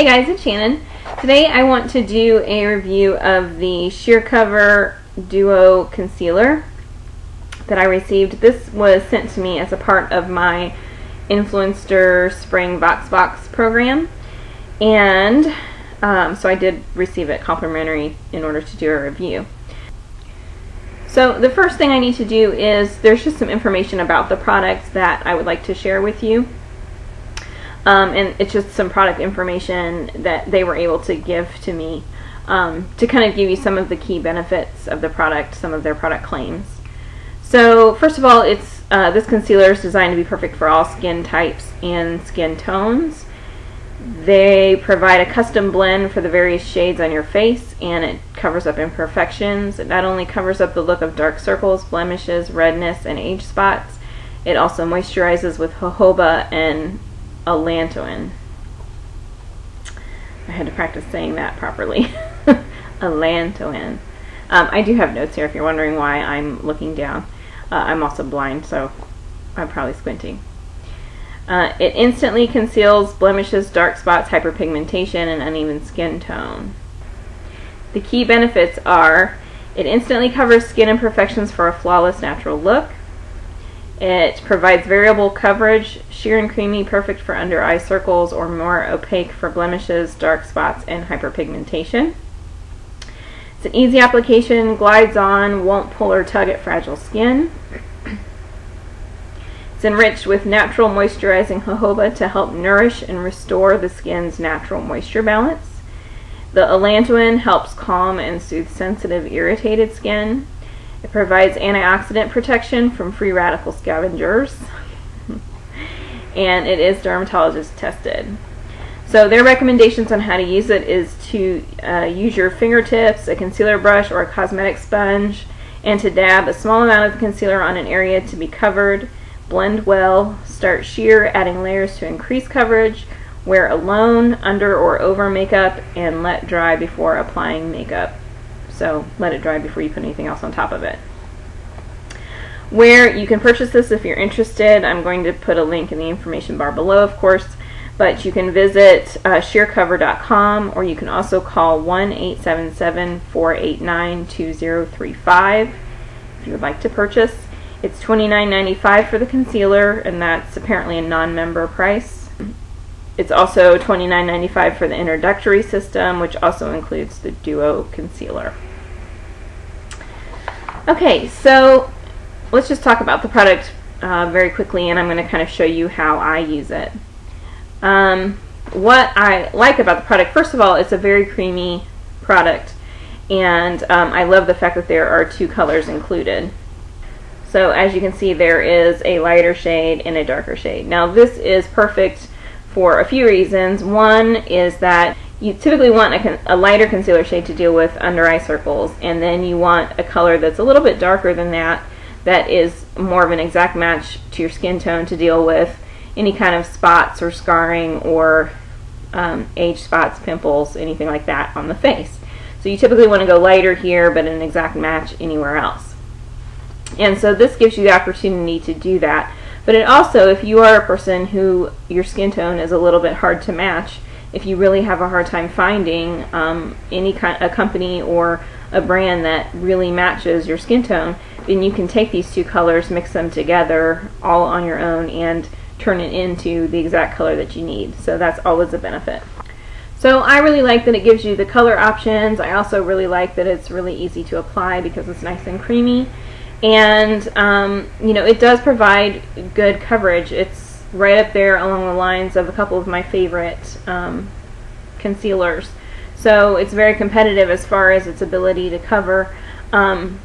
Hey guys, it's Shannon. Today I want to do a review of the Sheer Cover Duo Concealer that I received. This was sent to me as a part of my Influenster Spring VoxBox program. And um, so I did receive it complimentary in order to do a review. So the first thing I need to do is there's just some information about the product that I would like to share with you. Um, and it's just some product information that they were able to give to me um, to kind of give you some of the key benefits of the product, some of their product claims. So first of all, it's uh, this concealer is designed to be perfect for all skin types and skin tones. They provide a custom blend for the various shades on your face and it covers up imperfections. It not only covers up the look of dark circles, blemishes, redness, and age spots, it also moisturizes with jojoba and allantoin. I had to practice saying that properly. allantoin. Um, I do have notes here if you're wondering why I'm looking down. Uh, I'm also blind, so I'm probably squinting. Uh, it instantly conceals blemishes, dark spots, hyperpigmentation, and uneven skin tone. The key benefits are it instantly covers skin imperfections for a flawless natural look. It provides variable coverage, sheer and creamy, perfect for under eye circles or more opaque for blemishes, dark spots, and hyperpigmentation. It's an easy application, glides on, won't pull or tug at fragile skin. It's enriched with natural moisturizing jojoba to help nourish and restore the skin's natural moisture balance. The allantoin helps calm and soothe sensitive, irritated skin. It provides antioxidant protection from free radical scavengers. and it is dermatologist tested. So their recommendations on how to use it is to uh, use your fingertips, a concealer brush, or a cosmetic sponge, and to dab a small amount of the concealer on an area to be covered. Blend well, start sheer, adding layers to increase coverage, wear alone, under or over makeup, and let dry before applying makeup. So let it dry before you put anything else on top of it. Where you can purchase this if you're interested, I'm going to put a link in the information bar below, of course, but you can visit uh, sheercover.com or you can also call 1-877-489-2035 if you would like to purchase. It's $29.95 for the concealer, and that's apparently a non-member price. It's also $29.95 for the introductory system, which also includes the Duo Concealer. Okay, so let's just talk about the product uh, very quickly and I'm going to kind of show you how I use it. Um, what I like about the product, first of all, it's a very creamy product and um, I love the fact that there are two colors included. So as you can see there is a lighter shade and a darker shade. Now this is perfect for a few reasons. One is that you typically want a, a, lighter concealer shade to deal with under eye circles and then you want a color that's a little bit darker than that that is more of an exact match to your skin tone to deal with any kind of spots or scarring or um, age spots, pimples, anything like that on the face. So you typically want to go lighter here but an exact match anywhere else. And so this gives you the opportunity to do that. But it also, if you are a person who your skin tone is a little bit hard to match, if you really have a hard time finding um, any kind a company or a brand that really matches your skin tone, then you can take these two colors, mix them together all on your own, and turn it into the exact color that you need. So that's always a benefit. So I really like that it gives you the color options. I also really like that it's really easy to apply because it's nice and creamy. And, um, you know, it does provide good coverage. It's right up there along the lines of a couple of my favorite um, concealers. So it's very competitive as far as its ability to cover. Um,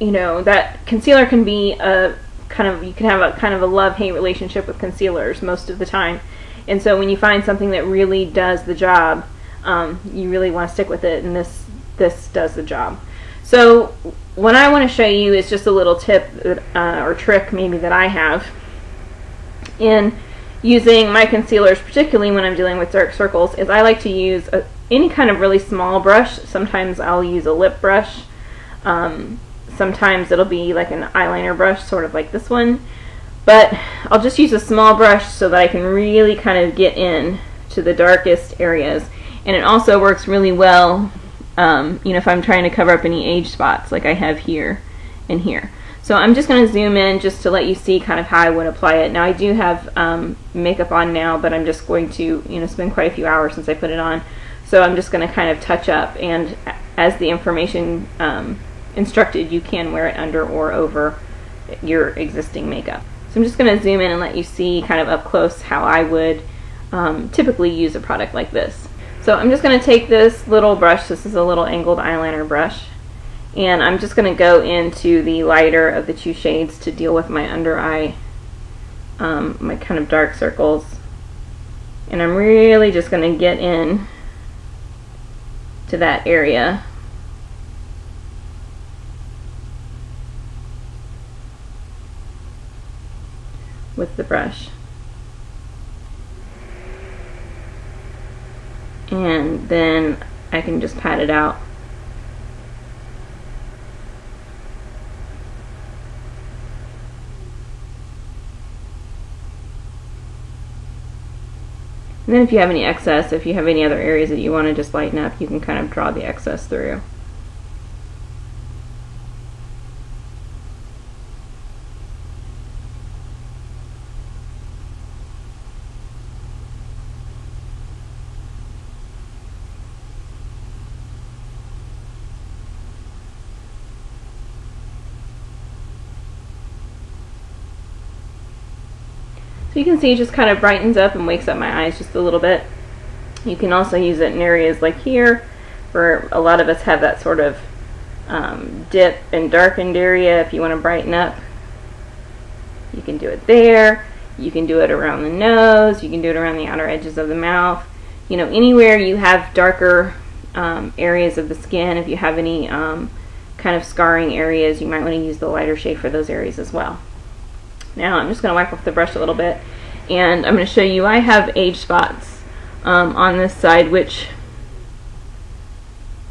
you know, that concealer can be a kind of, you can have a kind of a love-hate relationship with concealers most of the time. And so when you find something that really does the job, um, you really want to stick with it, and this this does the job. So what I want to show you is just a little tip uh, or trick maybe that I have in using my concealers, particularly when I'm dealing with dark circles, is I like to use a, any kind of really small brush. Sometimes I'll use a lip brush. Um, sometimes it'll be like an eyeliner brush, sort of like this one. But I'll just use a small brush so that I can really kind of get in to the darkest areas. And it also works really well, um, you know, if I'm trying to cover up any age spots like I have here and here. So I'm just going to zoom in just to let you see kind of how I would apply it. Now I do have um, makeup on now, but I'm just going to, you know, spend quite a few hours since I put it on. So I'm just going to kind of touch up and as the information um, instructed, you can wear it under or over your existing makeup. So I'm just going to zoom in and let you see kind of up close how I would um, typically use a product like this. So I'm just going to take this little brush, this is a little angled eyeliner brush, and I'm just going to go into the lighter of the two shades to deal with my under eye, um, my kind of dark circles. And I'm really just going to get in to that area. with the brush. And then I can just pat it out And then if you have any excess, if you have any other areas that you want to just lighten up, you can kind of draw the excess through. So you can see it just kind of brightens up and wakes up my eyes just a little bit. You can also use it in areas like here where a lot of us have that sort of um, dip and darkened area if you want to brighten up. You can do it there. You can do it around the nose. You can do it around the outer edges of the mouth. You know, anywhere you have darker um, areas of the skin, if you have any um, kind of scarring areas, you might want to use the lighter shade for those areas as well. Now I'm just going to wipe off the brush a little bit and I'm going to show you I have age spots um, on this side which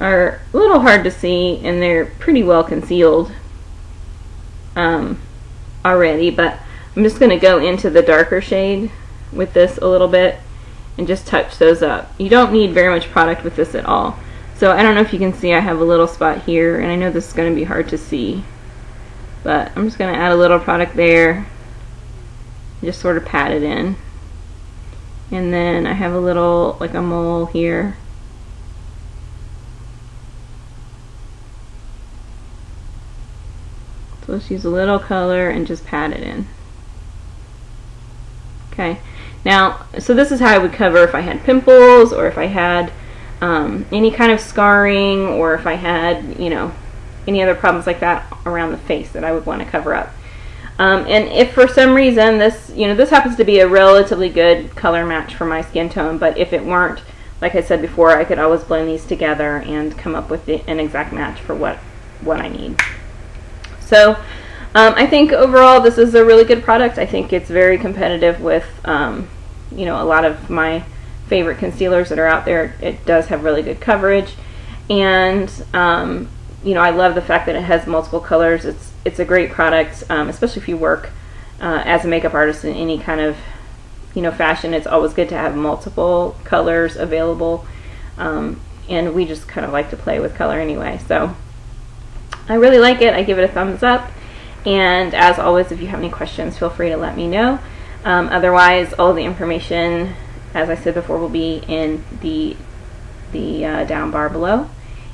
are a little hard to see and they're pretty well concealed um, already but I'm just going to go into the darker shade with this a little bit and just touch those up. You don't need very much product with this at all. So I don't know if you can see I have a little spot here and I know this is going to be hard to see but I'm just going to add a little product there. Just sort of pat it in. And then I have a little like a mole here. So let's use a little color and just pat it in. Okay. Now so this is how I would cover if I had pimples or if I had um, any kind of scarring or if I had you know any other problems like that around the face that I would want to cover up. Um, and if for some reason this, you know, this happens to be a relatively good color match for my skin tone, but if it weren't, like I said before, I could always blend these together and come up with the, an exact match for what, what I need. So um, I think overall this is a really good product. I think it's very competitive with, um, you know, a lot of my favorite concealers that are out there. It does have really good coverage. And um, you know, I love the fact that it has multiple colors. It's it's a great product, um, especially if you work uh, as a makeup artist in any kind of you know fashion. It's always good to have multiple colors available, um, and we just kind of like to play with color anyway. So I really like it. I give it a thumbs up. And as always, if you have any questions, feel free to let me know. Um, otherwise, all the information, as I said before, will be in the the uh, down bar below.